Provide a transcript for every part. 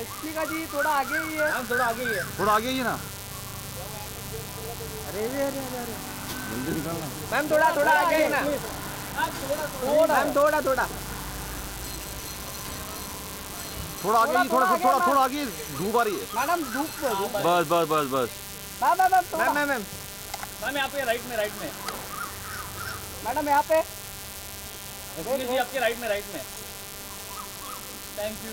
रश्मिका जी थोड़ा आगे ही है। मैम थोड़ा आगे ही है। थोड़ा आगे ही ना? अरे अरे अरे अरे जल्दी निकलना मैम थोड़ा थोड़ा आगे ही ना? मैम थोड़ा थोड़ा थोड़ा। आगे ही थोड़ा थोड़ा थोड़ा आगे धूप आ रही है। मैडम धूप बस बस बस बस। Ma'am ma'am ma'am ma'am ma'am ma'am. Ma'am यहाँ पे राइट में राइट में। मैडम यहाँ पे। जी आपके राइट में राइट में। थैंक यू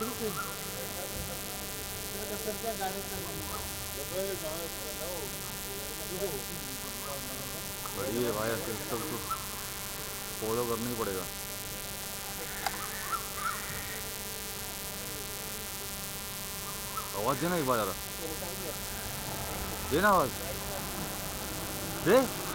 काका. बड़ी है भाई, ऐसे सब तो फॉलो करना ही पड़ेगा। आवाज़ देना एक बार जरा। देना आवाज़। दे।